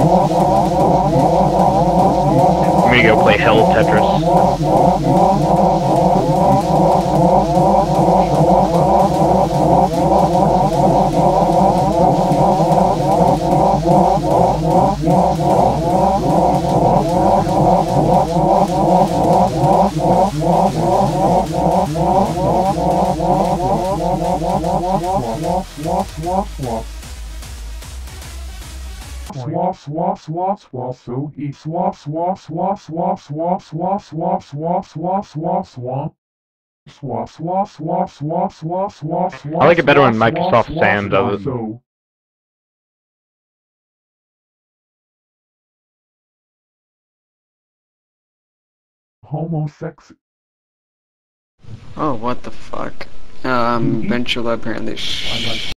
I'm gonna go play Hell Tetris. Swap, swap, swap, swap, so eat swap, swap, swap, swap, swap, swap, swap, swap, swap, swap, swap. Swap, swap, swap, swap, swap, swap, swap. I like it better when Microsoft swap, Sam does it. So. Homosex. Oh, what the fuck? Um, Ventura apparently sh-